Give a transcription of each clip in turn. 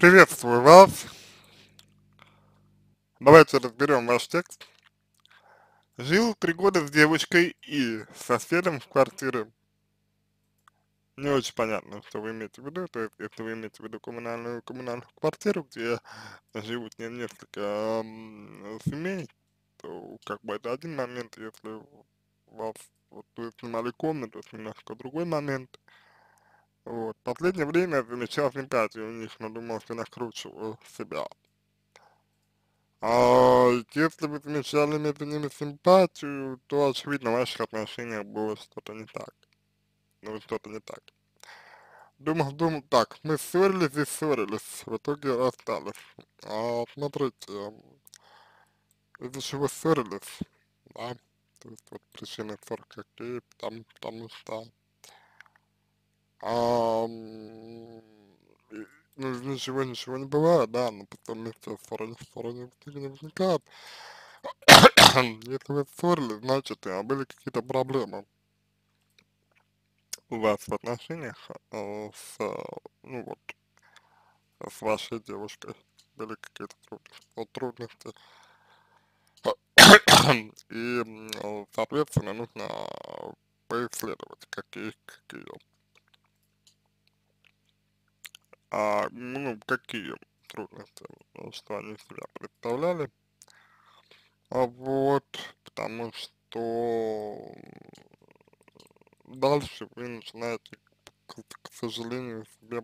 Приветствую вас. Давайте разберем ваш текст. Жил три года с девочкой и соседом в квартире. Не очень понятно, что вы имеете в виду, то есть, если вы имеете в виду коммунальную, коммунальную квартиру, где живут не несколько м, семей, то как бы это один момент, если вас, вот вы снимали комнату, это немножко другой момент. Вот. Последнее время замечал симпатию у них, но думал, что накручиваю себя. А если вы замечали между ними симпатию, то очевидно в ваших отношениях было что-то не так. Ну, что-то не так. Думал, думал, так, мы ссорились и ссорились, в итоге расстались. А смотрите, из-за чего ссорились, да, то есть вот причины ссор какие, потому, потому что а, ну, ничего ничего не бывает, да, но потом вместе ссоры, ссоры не, не возникает. Если вы ссорились, значит, были какие-то проблемы у вас в отношениях э, с, ну вот, с вашей девушкой, были какие-то трудности, трудности. И, соответственно, нужно поисследовать, какие, какие, а, ну, какие трудности, ну, что они себя представляли. А вот, потому что дальше вы начинаете, к, к сожалению, себе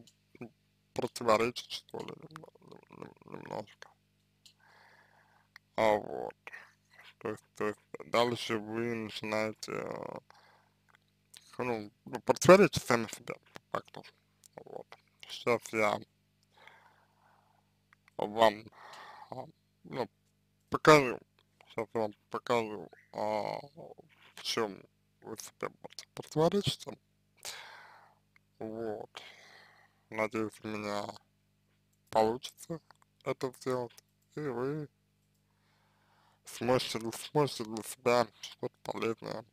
противоречить, что ли, немно- нем- немножко. А вот, то есть, то есть дальше вы начинаете, э, ну, противоречить сами себе, по факту. Вот. Сейчас я вам, а, ну, покажу, сейчас я вам покажу, а, в чем вы себе проти- противоречите. Вот. Надеюсь, у меня получится это сделать, и вы сможете, сможете для себя что-то полезное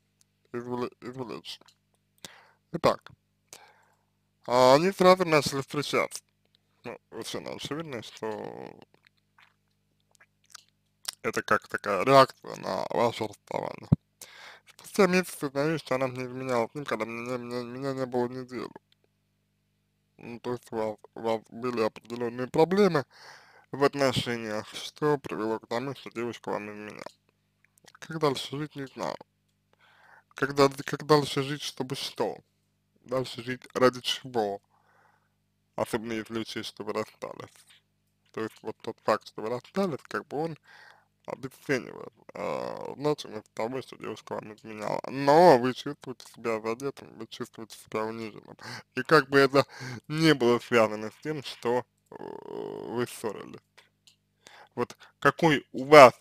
извле- извлечь. Итак, а, они сразу начали встречаться. Ну, совершенно очевидно, что это как такая реакция на ваше расставание. Спустя месяц узнаю, что она мне изменяла с ним, когда меня, меня, меня не было неделю. Ну, то есть у вас, у вас были определенные проблемы в отношениях, что привело к тому, что девушка вам изменяла. Как дальше жить, не знаю. Когда, как дальше жить, чтобы что? Дальше жить ради чего? Особенно если учесть, что вы расстались. То есть вот тот факт, что вы расстались, как бы он обесценивает э, значимость того, что девушка вам изменяла. Но вы чувствуете себя задетым, вы чувствуете себя униженным. И как бы это не было связано с тем, что э, вы ссорились. Вот какой у вас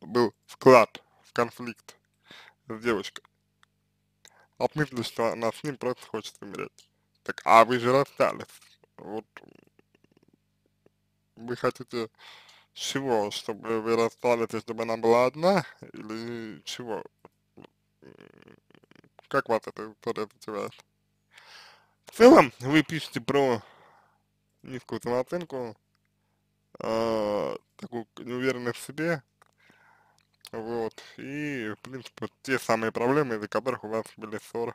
был вклад в конфликт с девушкой? От мысли, что она с ним просто хочет умереть. Так, а вы же расстались. Вот вы хотите чего? Чтобы вы расстались, чтобы она была одна? Или чего? Как вас эта история затевает? В целом, вы пишете про низкую самооценку, э, такую неуверенность в себе, вот, и, в принципе, те самые проблемы, из-за которых у вас были ссоры.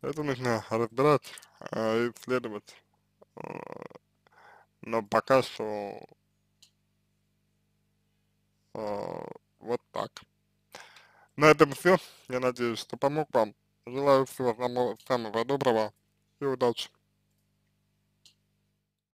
Это нужно разбирать, э, исследовать, э, но пока что э, вот так. На этом все. Я надеюсь, что помог вам. Желаю всего самого, самого доброго и удачи.